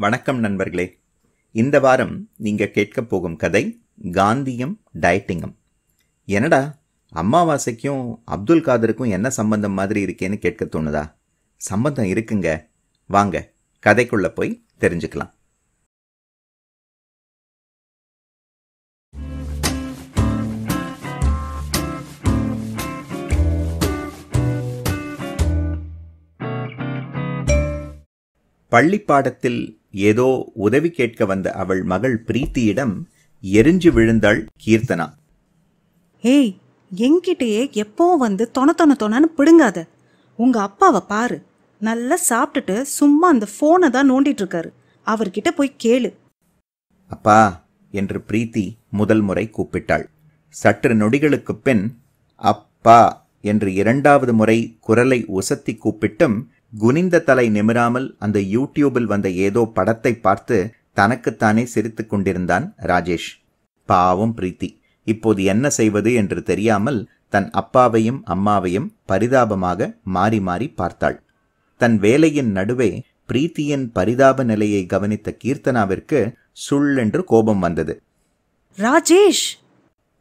வணக்கம் நண்பர்களே. இந்த வாரம் நீங்கள் கேட்க போகும் கதை காந்தியம் டயட்டிங்கம். என்னடா அம்மாவாசைக்கும் அப்துல் காதருக்கும் என்ன சம்பந்தம் மாதிரி இருக்கேன்னு கேட்க தோணுதா? சம்பந்தம் இருக்குங்க. வாங்க கதைக்குள்ளே போய் தெரிஞ்சுக்கலாம். பள்ளிப்பாடத்தில் ஏதோ உதவி கேட்க வந்த அவள் மகள் பிரீத்தியிடம் எரிஞ்சு விழுந்தாள் கீர்த்தனா. ஏய் என்கிட்டயே எப்பவும் வந்து தொண தொண தொணன்னு பிடுங்காத. உங்க அப்பாவை பாரு. நல்லா சாப்பிட்டுட்டு சும்மா அந்த போனை தான் நோண்டிட்டு இருக்காரு அவர்கிட்ட போய் கேளு. அப்பா என்று பிரீத்தி முதல் முறை கூப்பிட்டாள். சற்று நொடிகளுக்குப் பின் அப்பா என்று இரண்டாவது முறை குரலை உசத்தி கூப்பிட்டும் குனிந்த தலை நிமிராமல் அந்த யூடியூபில் வந்த ஏதோ படத்தை பார்த்து தனக்குத்தானே சிரித்துக் கொண்டிருந்தான் ராஜேஷ். பாவம் பிரீத்தி. இப்போது என்ன செய்வது என்று தெரியாமல் தன் அப்பாவையும் அம்மாவையும் பரிதாபமாக மாறி மாறி பார்த்தாள். தன் வேலையின் நடுவே பிரீத்தியின் பரிதாப நிலையை கவனித்த கீர்த்தனாவிற்கு சுள் என்று கோபம் வந்தது. ராஜேஷ்!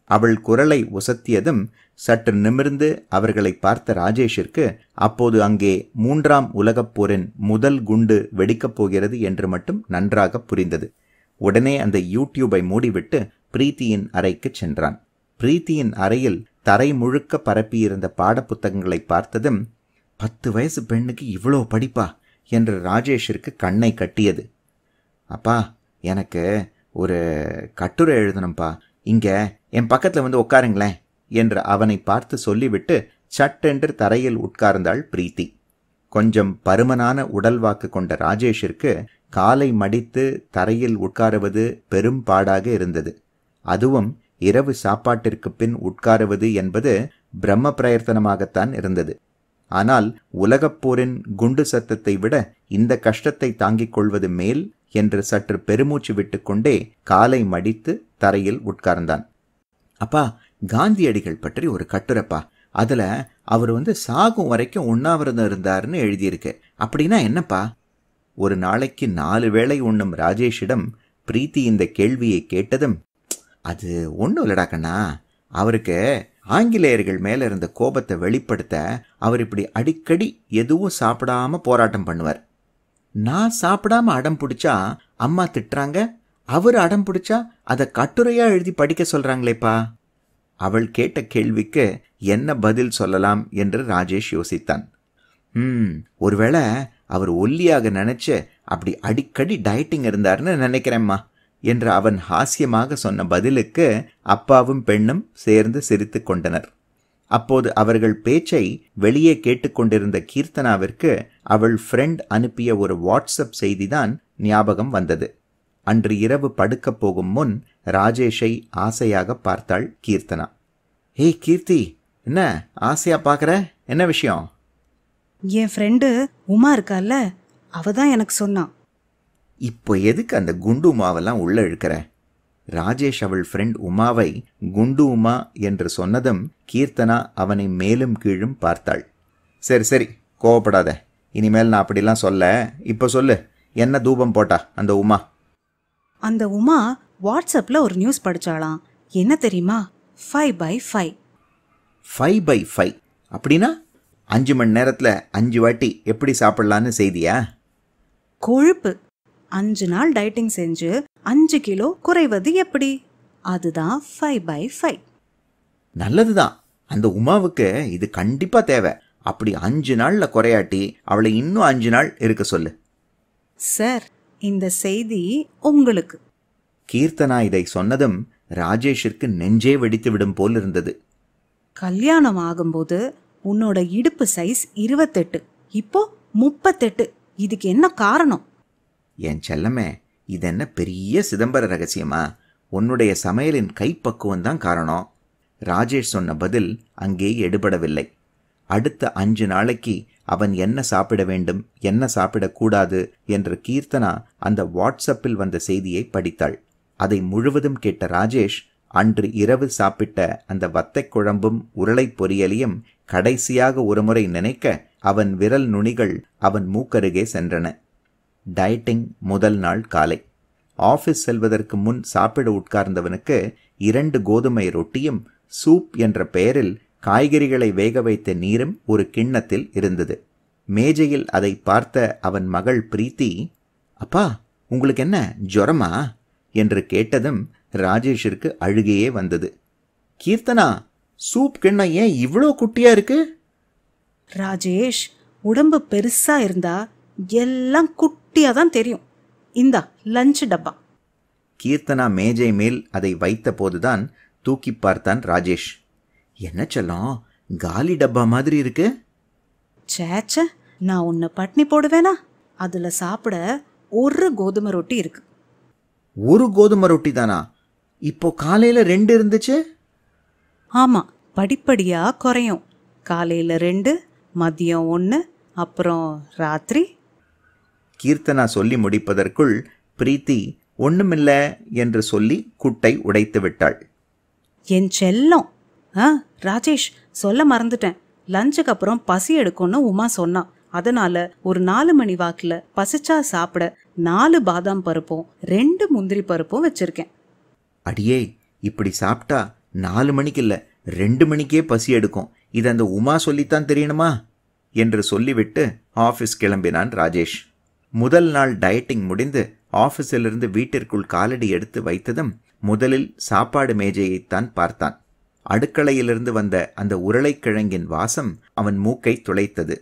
அவள் குரலை உசத்தியதும் சற்று நிமிர்ந்து அவர்களை பார்த்த ராஜேஷிற்கு அப்போது அங்கே மூன்றாம் உலகப் போரின் முதல் குண்டு வெடிக்கப் போகிறது என்று மட்டும் நன்றாக புரிந்தது. உடனே அந்த யூடியூபை மூடிவிட்டு பிரீத்தியின் அறைக்கு சென்றான். பிரீத்தியின் அறையில் தரை முழுக்க பரப்பியிருந்த பாடப்புத்தகங்களை பார்த்ததும் பத்து வயசு பெண்ணுக்கு இவ்வளோ படிப்பா? என்று ராஜேஷிற்கு கண்ணை கட்டியது. அப்பா எனக்கு ஒரு கட்டுரை எழுதணும்ப்பா இங்கே என் பக்கத்தில் வந்து உட்காருங்களேன். என்று அவனை பார்த்து சொல்லிவிட்டு சட்டென்று தரையில் உட்கார்ந்தாள் பிரீத்தி. கொஞ்சம் பருமனான உடல்வாக்கு கொண்ட ராஜேஷிற்கு காலை மடித்து தரையில் உட்காருவது பெரும் பாடாக இருந்தது. அதுவும் இரவு சாப்பாட்டிற்கு பின் உட்காருவது என்பது பிரம்ம பிரயர்த்தனமாகத்தான் இருந்தது. ஆனால் உலகப் போரின் குண்டு சத்தத்தை விட இந்த கஷ்டத்தை தாங்கிக் கொள்வது மேல் என்று சற்று பெருமூச்சு விட்டுக்கொண்டே காலை மடித்து தரையில் உட்கார்ந்தான். அப்பா காந்தியடிகள் பற்றி ஒரு கட்டுரைப்பா. அதில் அவர் வந்து சாகும் வரைக்கும் உண்ணாவிரதம் இருந்தாருன்னு எழுதியிருக்கு. அப்படின்னா என்னப்பா? ஒரு நாளைக்கு நாலு வேளை உண்ணும் ராஜேஷிடம் பிரீத்தி இந்த கேள்வியை கேட்டதும் அது ஒன்றும் இல்லடா கண்ணா. அவருக்கு ஆங்கிலேயர்கள் மேலே இருந்த கோபத்தை வெளிப்படுத்த அவர் இப்படி அடிக்கடி எதுவும் சாப்பிடாம போராட்டம் பண்ணுவார். நான் சாப்பிடாம அடம் பிடிச்சா அம்மா திட்டுறாங்க? அவர் அடம் பிடிச்சா அதை கட்டுரையாக எழுதி படிக்க சொல்கிறாங்களேப்பா அவள் கேட்ட கேள்விக்கு என்ன பதில் சொல்லலாம் என்று ராஜேஷ் யோசித்தான். ம் ஒருவேளை அவர் ஒல்லியாக நினச்சி அப்படி அடிக்கடி டயட்டிங் இருந்தாருன்னு நினைக்கிறேம்மா என்று அவன் ஹாஸ்யமாக சொன்ன பதிலுக்கு அப்பாவும் பெண்ணும் சேர்ந்து சிரித்து கொண்டனர். அப்போது அவர்கள் பேச்சை வெளியே கேட்டுக்கொண்டிருந்த கீர்த்தனாவிற்கு அவள் ஃப்ரெண்ட் அனுப்பிய ஒரு வாட்ஸ்அப் செய்திதான் ஞாபகம் வந்தது. அன்று இரவு படுக்கப் போகும் முன் ராஜேஷை ஆசையாக பார்த்தாள் கீர்த்தனா. ஏய் கீர்த்தி என்ன ஆசையா பார்க்கற? என்ன விஷயம்? என் ஃப்ரெண்டு உமா இருக்கால்ல அவ தான் எனக்கு சொன்னான். இப்போ எதுக்கு அந்த குண்டு உமாவெல்லாம் உள்ள இழுக்கிற? ராஜேஷ் அவள் ஃப்ரெண்ட் உமாவை குண்டு உமா என்று சொன்னதும் கீர்த்தனா அவனை மேலும் கீழும் பார்த்தாள். சரி சரி கோவப்படாத. இனிமேல் நான் அப்படிலாம் சொல்ல. இப்போ சொல்லு என்ன தூபம் போட்டா அந்த உமா? அந்த உமா வாட்ஸ்அப்ல ஒரு நியூஸ் படிச்சாளாம். என்ன தெரியுமா? Five by five five by five அப்படின்னா அஞ்சு மணி நேரத்தில் அஞ்சு வாட்டி எப்படி சாப்பிடலான்னு செய்தியா? கொழுப்பு. அஞ்சு நாள் டயட்டிங் செஞ்சு அஞ்சு கிலோ குறைவது எப்படி? அதுதான் ஃபைவ் பை ஃபைவ் நல்லதுதான். அந்த உமாவுக்கு இது கண்டிப்பா தேவை. அப்படி அஞ்சு நாள்ல குறையாட்டி அவளை இன்னும் அஞ்சு நாள் இருக்க சொல்லு. சார் இந்த செய்தி உங்களுக்கு. கீர்த்தனா இதை சொன்னதும் ராஜேஷிற்கு நெஞ்சே வெடித்து விடும் போல் இருந்தது. கல்யாணம் ஆகும்போது உன்னோட இடுப்பு சைஸ் இருபத்தெட்டு இப்போ முப்பத்தெட்டு. இதுக்கு என்ன காரணம்? என் செல்லமே இது என்ன பெரிய சிதம்பர ரகசியமா? உன்னுடைய சமையலின் கைப்பக்குவம் தான் காரணம். ராஜேஷ் சொன்ன பதில் அங்கே எடுபடவில்லை. அடுத்த அஞ்சு நாளைக்கு அவன் என்ன சாப்பிட வேண்டும் என்ன சாப்பிடக்கூடாது என்ற கீர்த்தனா அந்த வாட்ஸ்அப்பில் வந்த செய்தியை படித்தாள். அதை முழுவதும் கேட்ட ராஜேஷ் அன்று இரவு சாப்பிட்ட அந்த வத்தை குழம்பும் உருளைப் பொரியலையும் கடைசியாக ஒருமுறை நினைக்க அவன் விரல் நுனிகள் அவன் மூக்கருகே சென்றன. டயட்டிங் முதல் நாள் காலை. ஆஃபீஸ் செல்வதற்கு முன் சாப்பிட உட்கார்ந்தவனுக்கு இரண்டு கோதுமை ரொட்டியும் சூப் என்ற பெயரில் காய்கறிகளை வேக வைத்த நீரும் ஒரு கிண்ணத்தில் இருந்தது. மேஜையில் அதை பார்த்த அவன் மகள் பிரீத்தி அப்பா உங்களுக்கு என்ன ஜுரமா? என்று கேட்டதும் ராஜேஷிற்கு அழுகையே வந்தது. கீர்த்தனா சூப் கிண்ணம் ஏன் இவ்வளோ குட்டியா இருக்கு? ராஜேஷ் உடம்பு பெருசா இருந்தா எல்லாம் குட்டியா தான் தெரியும். இந்தா லஞ்ச் டப்பா. கீர்த்தனா மேஜை மேல் அதை வைத்த போதுதான் தூக்கி பார்த்தான் ராஜேஷ். என்ன செல்லம்? காலி டப்பா மாதிரி இருக்கு. சேச்ச நான் உன்னை பட்னி போடுவேனா? அதுல சாப்பிட ஒரு கோதுமை ரொட்டி இருக்கு. ஒரு கோதுமை ரொட்டி தானா? இப்போ காலையில ரெண்டு இருந்துச்சு? ஆமா படிப்படியா குறையும். காலையில ரெண்டு மதியம் ஒன்று அப்புறம் ராத்திரி. கீர்த்தனா சொல்லி முடிப்பதற்குள் பிரீத்தி ஒண்ணுமில்ல என்று சொல்லி குட்டை உடைத்து விட்டாள். என் செல்லம் ஆ ராஜேஷ் சொல்ல மறந்துட்டேன். லஞ்சுக்கு அப்புறம் பசி எடுக்கும்னு உமா சொன்னான் அதனால ஒரு நாலு மணி வாக்குல பசிச்சா சாப்பிட நாலு பாதாம் பருப்பும் ரெண்டு முந்திரி பருப்பும் வச்சிருக்கேன். அடியே இப்படி சாப்பிட்டா நாலு மணிக்கு இல்ல ரெண்டு மணிக்கே பசி எடுக்கும். இது அந்த உமா சொல்லித்தான் தெரியணுமா? என்று சொல்லிவிட்டு ஆஃபீஸ் கிளம்பினான் ராஜேஷ். முதல் நாள் டயட்டிங் முடிந்து ஆஃபீஸிலிருந்து வீட்டிற்குள் காலடி எடுத்து வைத்ததும் முதலில் சாப்பாடு மேஜையைத்தான் பார்த்தான். அடுக்களையிலிருந்து வந்த அந்த உருளைக்கிழங்கின் வாசம் அவன் மூக்கை துளைத்தது.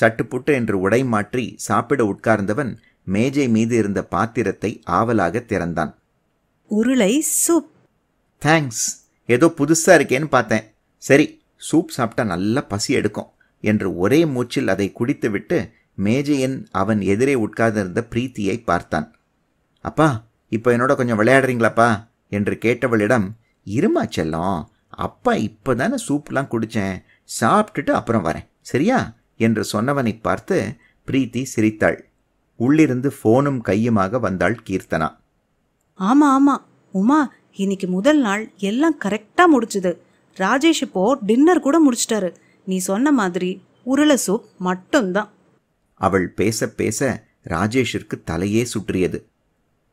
சட்டுப்புட்டு என்று உடை மாற்றி சாப்பிட உட்கார்ந்தவன் மேஜை மீது இருந்த பாத்திரத்தை ஆவலாக திறந்தான். உருளை சூப். தேங்க்ஸ் ஏதோ புதுசா இருக்கேன்னு பார்த்தேன். சரி சூப் சாப்பிட்டா நல்லா பசி எடுக்கும் என்று ஒரே மூச்சில் அதை குடித்துவிட்டு மேஜையின் அவன் எதிரே உட்கார்ந்திருந்த பிரீத்தியை பார்த்தான். அப்பா இப்போ என்னோட கொஞ்சம் விளையாடுறீங்களாப்பா? என்று கேட்டவளிடம் இருமா செல்லம் அப்பா இப்போதானே சூப்லாம் குடித்தேன் சாப்பிட்டுட்டு அப்புறம் வரேன். சரியா? என்று சொன்னவனை பார்த்து பிரீத்தி சிரித்தாள். உள்ளிருந்து ஃபோனும் கையுமாக வந்தாள் கீர்த்தனா. ஆமா ஆமா. உமா இன்னைக்கு முதல் நாள். எல்லாம் கரெக்டா முடிச்சுது. ராஜேஷ் இப்போ டின்னர் கூட முடிச்சிட்டாரு. நீ சொன்ன மாதிரி உருளை சூப் மட்டும்தான். அவள் பேச பேச ராஜேஷிற்கு தலையே சுற்றியது.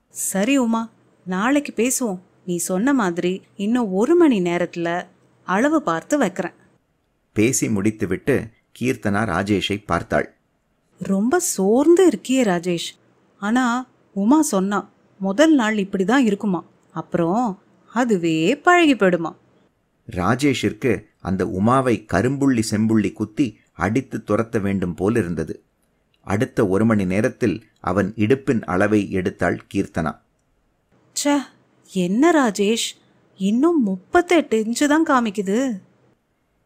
சரி உமா. நாளைக்கு பேசுவோம். நீ சொன்ன மாதிரி இன்னும் ஒரு மணி நேரத்துல அளவு பார்த்து வைக்கிறேன். பேசி முடித்துவிட்டு கீர்த்தனா ராஜேஷை பார்த்தாள். ரொம்ப சோர்ந்து இருக்கியே ராஜேஷ். ஆனா உமா சொன்னா முதல் நாள் இப்படிதான் இருக்குமா? அப்புறம் அதுவே பழகி போயிடுமா? ராஜேஷிற்கு அந்த உமாவை கரும்புள்ளி செம்புள்ளி குத்தி அடித்து துரத்த வேண்டும் போல் இருந்தது. அடுத்த ஒரு மணி நேரத்தில் அவன் இடுப்பின் அளவை எடுத்தாள் கீர்த்தனா. ச்சே என்ன ராஜேஷ்? இன்னும் முப்பத்தெட்டு இன்ச்சு தான் காமிக்குது.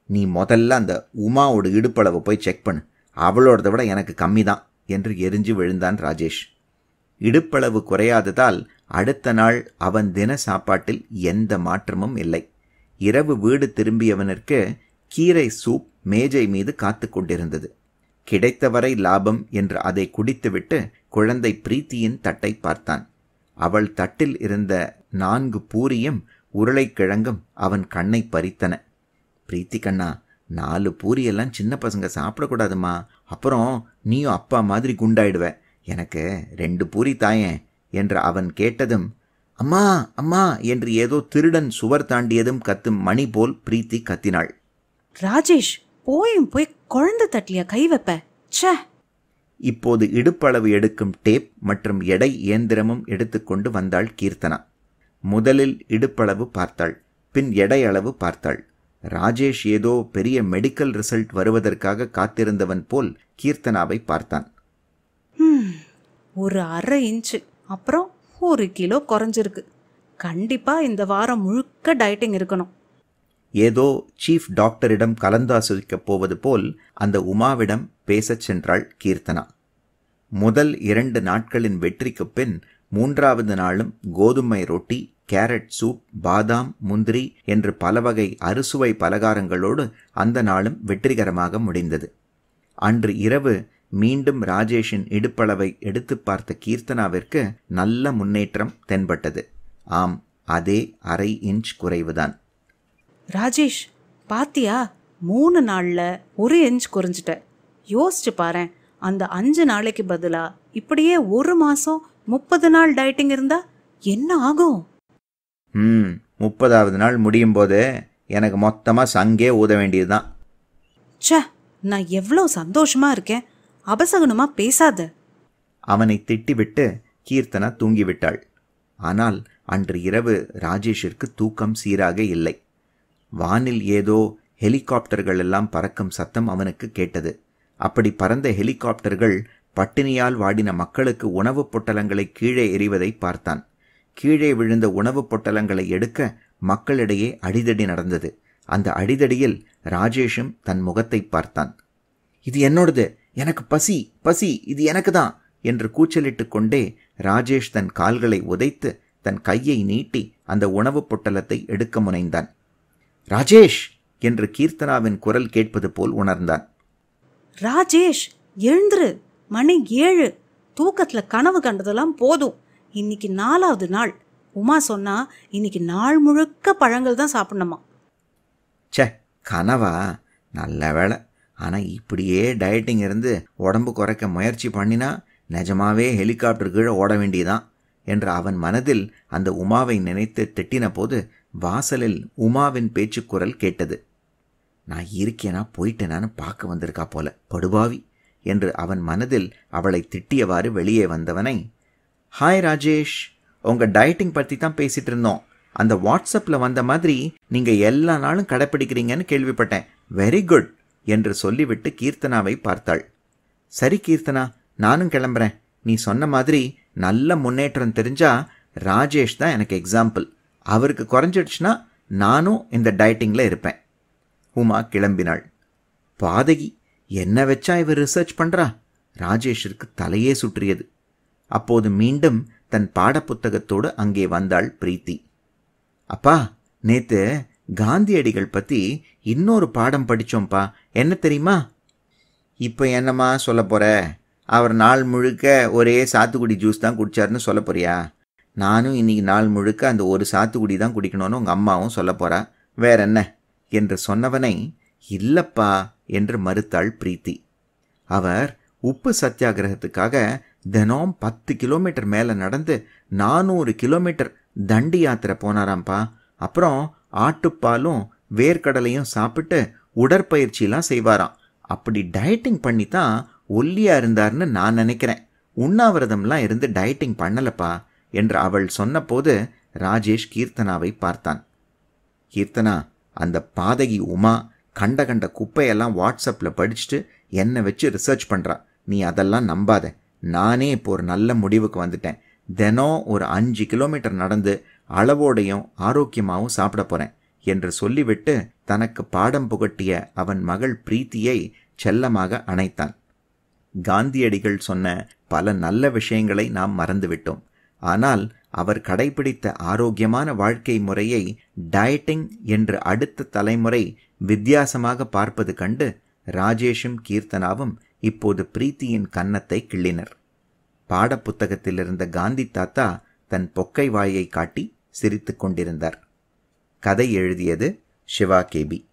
நீ முதல்ல அந்த உமாவோட இடுப்பளவை போய் செக் பண்ணு. அவளோடத விட எனக்கு கம்மி தான் என்று எரிஞ்சு விழுந்தான் ராஜேஷ். இடுப்பளவு குறையாததால் அடுத்த நாள் அவன் தின சாப்பாட்டில் எந்த மாற்றமும் இல்லை. இரவு வீடு திரும்பியவனிற்கு கீரை சூப் மேஜை மீது காத்து கொண்டிருந்தது. கிடைத்தவரை லாபம் என்று அதை குடித்துவிட்டு குழந்தை பிரீத்தியின் தட்டை பார்த்தான். அவள் தட்டில் இருந்த நான்கு பூரியும் உருளைக்கிழங்கும் அவன் கண்ணை பறித்தன. பிரீத்தி கண்ணா நாலு பூரியெல்லாம் சின்ன பசங்க சாப்பிடக்கூடாதுமா. அப்புறம் நீயும் அப்பா மாதிரி குண்டாயிடுவ. எனக்கு ரெண்டு பூரி தாயேன் என்று அவன் கேட்டதும் அம்மா அம்மா என்று ஏதோ திருடன் சுவர் தாண்டியதும் கத்தும் மணி போல் பிரீத்தி கத்தினாள். ராஜேஷ் போயும் போய் குழந்தை தட்டிலியா கை வைப்ப? ச்சே. இப்போது இடுப்பளவு எடுக்கும் டேப் மற்றும் எடை இயந்திரமும் எடுத்துக்கொண்டு வந்தாள் கீர்த்தனா. முதலில் இடுப்பளவு பார்த்தாள் பின் எடை அளவு பார்த்தாள். ராஜேஷ் ஏதோ பெரிய மெடிக்கல் ரிசல்ட் வருவதற்காக காத்திருந்தவன் போல் கீர்த்தனாவை பார்த்தான். ஒரு அரை இன்ச்சு அப்புறம் ஒரு கிலோ குறைஞ்சிருக்கு. கண்டிப்பா இந்த வாரம் முழுக்க டயட்டிங் இருக்கணும். ஏதோ சீஃப் டாக்டரிடம் கலந்தாலோசிக்கப் போவது போல் அந்த உமாவிடம் பேசச் சென்றாள் கீர்த்தனா. முதல் இரண்டு நாட்களின் வெற்றிக்குப் பின் மூன்றாவது நாளும் கோதுமை ரொட்டி கேரட் சூப் பாதாம் முந்திரி என்று பல வகை அறுசுவை பலகாரங்களோடு அந்த நாளும் வெற்றிகரமாக முடிந்தது. அன்று இரவு மீண்டும் ராஜேஷின் இடுப்பளவை எடுத்து பார்த்த கீர்த்தனாவிற்கு நல்ல முன்னேற்றம் தென்பட்டது. ஆம் அதே அரை இன்ச் குறைவுதான். ராஜேஷ் பாத்தியா? மூணு நாள்ல ஒரு இன்ச் குறைஞ்சிட்ட. யோசிச்சு பாரேன் அந்த அஞ்சு நாளைக்கு பதிலா இப்படியே ஒரு மாசம் முப்பது நாள் டயட்டிங் இருந்தா என்ன ஆகும்? ம் முப்பதாவது நாள் முடியும் போது எனக்கு மொத்தமாக சங்கே ஊத வேண்டியதுதான். ச்சே நான் எவ்வளோ சந்தோஷமா இருக்கேன். அபசகுனமா பேசாத. அவனை திட்டிவிட்டு கீர்த்தனா தூங்கிவிட்டாள். ஆனால் அன்று இரவு ராஜேஷிற்கு தூக்கம் சீராக இல்லை. வானில் ஏதோ ஹெலிகாப்டர்கள் எல்லாம் பறக்கும் சத்தம் அவனுக்கு கேட்டது. அப்படி பறந்த ஹெலிகாப்டர்கள் பட்டினியால் வாடின மக்களுக்கு உணவுப் பொட்டலங்களை கீழே எறிவதை பார்த்தான். கீழே விழுந்த உணவுப் பொட்டலங்களை எடுக்க மக்களிடையே அடிதடி நடந்தது. அந்த அடிதடியில் ராஜேஷும் தன் முகத்தை பார்த்தான். இது என்னோடது? எனக்கு பசி பசி இது எனக்கு தான் என்று கூச்சலிட்டு கொண்டே ராஜேஷ் தன் கால்களை உதைத்து தன் கையை நீட்டி அந்த உணவுப் பொட்டலத்தை எடுக்க முனைந்தான். ராஜேஷ் என்று கீர்த்தனாவின் குரல் கேட்பது போல் உணர்ந்தான். ராஜேஷ் எழுந்துரு. மணி ஏழு. தூக்கத்துல கனவு கண்டதெல்லாம் போதும். இன்னைக்கு நாலாவது நாள். உமா சொன்னா இன்னைக்கு நாள் முழுக்க பழங்கள் தான் சாப்பிடணுமா? ச்சே கனவா? நல்ல வேலை ஆனால் இப்படியே டயட்டிங் இருந்து உடம்பு குறைக்க முயற்சி பண்ணினா நிஜமாவே ஹெலிகாப்டர் கீழே ஓட வேண்டியதான் என்று அவன் மனதில் அந்த உமாவை நினைத்து திட்டின போது வாசலில் உமாவின் பேச்சுக்குரல் கேட்டது. நான் இருக்கேனா போயிட்டேனான்னு பார்க்க வந்திருக்கா போல படுபாவி என்று அவன் மனதில் அவளை திட்டியவாறு வெளியே வந்தவனை ஹாய் ராஜேஷ் உங்க டயட்டிங் பற்றி தான் பேசிட்டு இருந்தோம். அந்த வாட்ஸ்அப்பில் வந்த மாதிரி நீங்கள் எல்லா நாளும் கடைப்பிடிக்கிறீங்கன்னு கேள்விப்பட்டேன். வெரி குட் என்று சொல்லிவிட்டு கீர்த்தனாவை பார்த்தாள். சரி கீர்த்தனா நானும் கிளம்புறேன். நீ சொன்ன மாதிரி நல்ல முன்னேற்றம் தெரிஞ்சா ராஜேஷ் தான் எனக்கு எக்ஸாம்பிள் அவருக்கு குறைஞ்சிடுச்சுன்னா நானும் இந்த டயட்டிங்கில் இருப்பேன். உமா கிளம்பினாள். பாதகி என்ன வச்சா இவர் ரிசர்ச் பண்ணுறா ராஜேஷிற்கு தலையே சுற்றியது. அப்போது மீண்டும் தன் பாடப்புத்தகத்தோடு அங்கே வந்தாள் பிரீத்தி. அப்பா நேத்து காந்தியடிகள் பற்றி இன்னொரு பாடம் படித்தோம்ப்பா என்ன தெரியுமா? இப்போ என்னம்மா சொல்ல போகிற அவர் நாள் முழுக்க ஒரே சாத்துக்குடி ஜூஸ் தான் குடிச்சாருன்னு சொல்ல போறியா? நானும் இன்னைக்கு நாள் முழுக்க அந்த ஒரு சாத்துக்குடி தான் குடிக்கணும்னு உங்கள் அம்மாவும் சொல்ல போகிறா வேற என்ன? என்று சொன்னவனை இல்லப்பா என்று மறுத்தாள் பிரீத்தி. அவர் உப்பு சத்தியாகிரகத்துக்காக தினம் பத்து கிலோமீட்டர் மேலே நடந்து நானூறு கிலோமீட்டர் தண்டி யாத்திரை போனாராம்ப்பா. அப்புறம் ஆட்டுப்பாலும் வேர்க்கடலையும் சாப்பிட்டு உடற்பயிற்சிலாம் செய்வாராம். அப்படி டயட்டிங் பண்ணி தான் ஒல்லியாக இருந்தார்னு நான் நினைக்கிறேன். உண்ணாவிரதம்லாம் இருந்து டயட்டிங் பண்ணலப்பா. என்று அவள் சொன்னபோது ராஜேஷ் கீர்த்தனாவை பார்த்தான். கீர்த்தனா அந்த பாதகி உமா கண்ட கண்ட குப்பையெல்லாம் வாட்ஸ்அப்பில் படிச்சுட்டு என்னை வச்சு ரிசர்ச் பண்ணுறா நீ அதெல்லாம் நம்பாத. நானே இப்போ ஒரு நல்ல முடிவுக்கு வந்துட்டேன். தினம் ஒரு அஞ்சு கிலோமீட்டர் நடந்து அளவோடையும் ஆரோக்கியமாகவும் சாப்பிட போகிறேன் என்று சொல்லிவிட்டு தனக்கு பாடம் புகட்டிய அவன் மகள் பிரீத்தியை செல்லமாக அணைத்தான். காந்தியடிகள் சொன்ன பல நல்ல விஷயங்களை நாம் மறந்துவிட்டோம். ஆனால் அவர் கடைபிடித்த ஆரோக்கியமான வாழ்க்கை முறையை டயட்டிங் என்று அடுத்த தலைமுறை வித்தியாசமாக பார்ப்பது கண்டு ராஜேஷும் கீர்த்தனாவும் இப்போது பிரீத்தியின் கன்னத்தை கிள்ளினர். பாடப்புத்தகத்தில் இருந்த காந்தி தாத்தா தன் பொக்கை வாயை காட்டி சிரித்து கொண்டிருந்தார். கதை எழுதியது சிவா கேபி